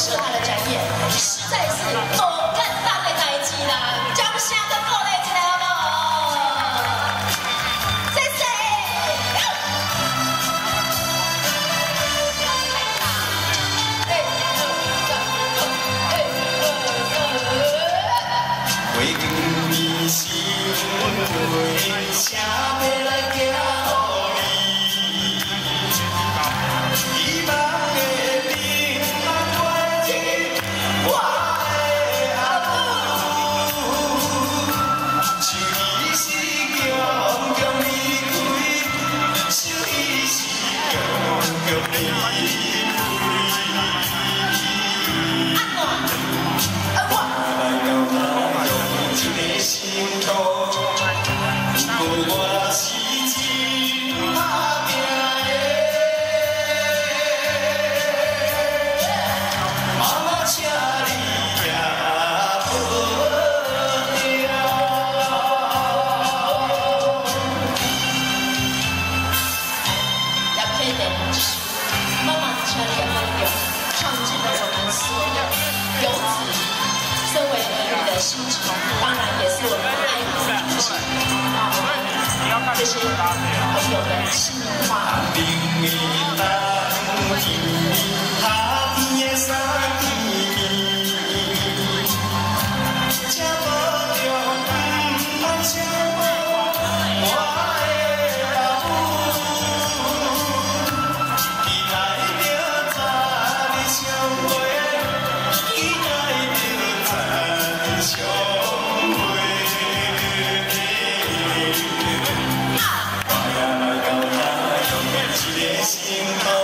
是他的展演。 ค花ามยิ in